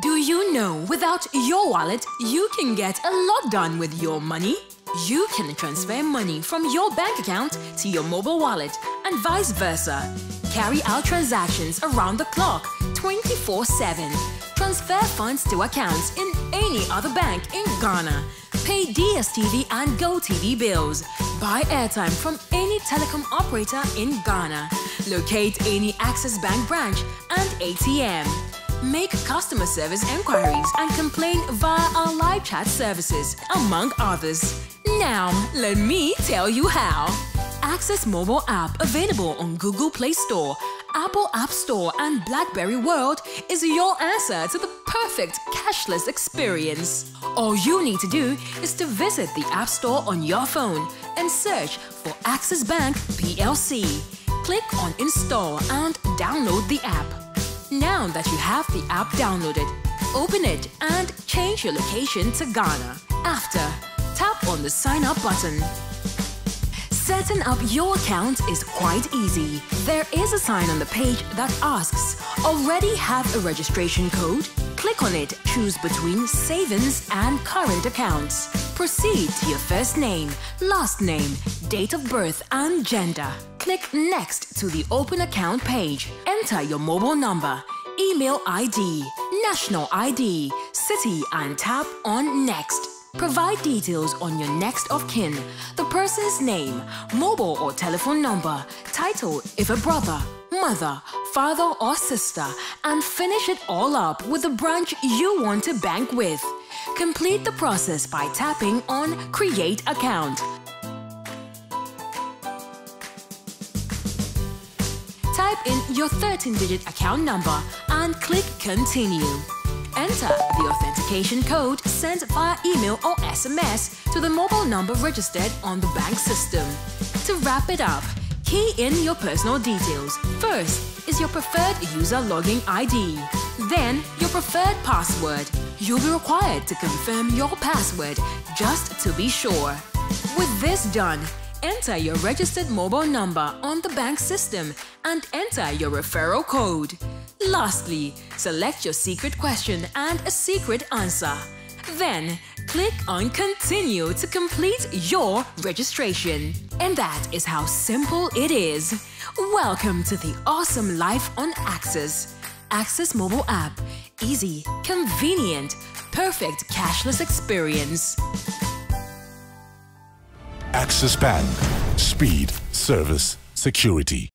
Do you know without your wallet, you can get a lot done with your money? You can transfer money from your bank account to your mobile wallet and vice versa. Carry out transactions around the clock 24 7. Transfer funds to accounts in any other bank in Ghana. Pay DSTV and GoTV bills. Buy airtime from any telecom operator in Ghana. Locate any Access Bank branch and ATM. Make customer service enquiries and complain via our live chat services, among others. Now, let me tell you how. Access mobile app available on Google Play Store, Apple App Store, and Blackberry World is your answer to the perfect cashless experience. All you need to do is to visit the App Store on your phone and search for Access Bank PLC. Click on Install and download the app. Now that you have the app downloaded, open it and change your location to Ghana. After, tap on the sign up button. Setting up your account is quite easy. There is a sign on the page that asks, already have a registration code? Click on it, choose between savings and current accounts. Proceed to your first name, last name, date of birth and gender. Click next to the open account page. Enter your mobile number, email ID, national ID, city and tap on next. Provide details on your next of kin, the person's name, mobile or telephone number, title if a brother, mother, father or sister, and finish it all up with the branch you want to bank with. Complete the process by tapping on Create Account. Type in your 13-digit account number and click Continue. Enter the authentication code sent via email or SMS to the mobile number registered on the bank system. To wrap it up, key in your personal details. First is your preferred user login ID, then your preferred password. You'll be required to confirm your password just to be sure. With this done, enter your registered mobile number on the bank system and enter your referral code. Lastly, select your secret question and a secret answer. Then, click on Continue to complete your registration. And that is how simple it is. Welcome to the awesome life on Access. Access mobile app. Easy, convenient, perfect cashless experience. Access Bank. Speed, service, security.